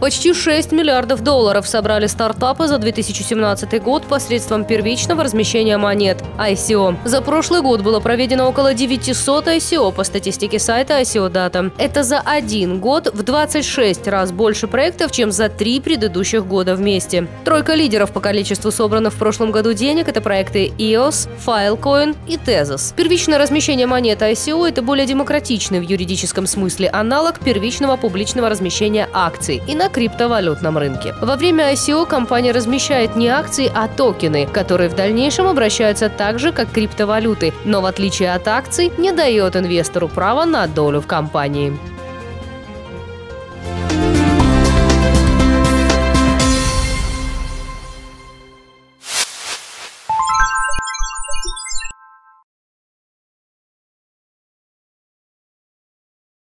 Почти 6 миллиардов долларов собрали стартапы за 2017 год посредством первичного размещения монет ICO. За прошлый год было проведено около 900 ICO по статистике сайта ICO Data. Это за один год в 26 раз больше проектов, чем за три предыдущих года вместе. Тройка лидеров по количеству собранных в прошлом году денег – это проекты EOS, Filecoin и Tezos. Первичное размещение монет ICO – это более демократичный в юридическом смысле аналог первичного публичного размещения акций и криптовалютном рынке. Во время ICO компания размещает не акции, а токены, которые в дальнейшем обращаются так же, как криптовалюты, но в отличие от акций не дает инвестору права на долю в компании.